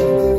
you.